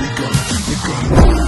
we gon' we gon'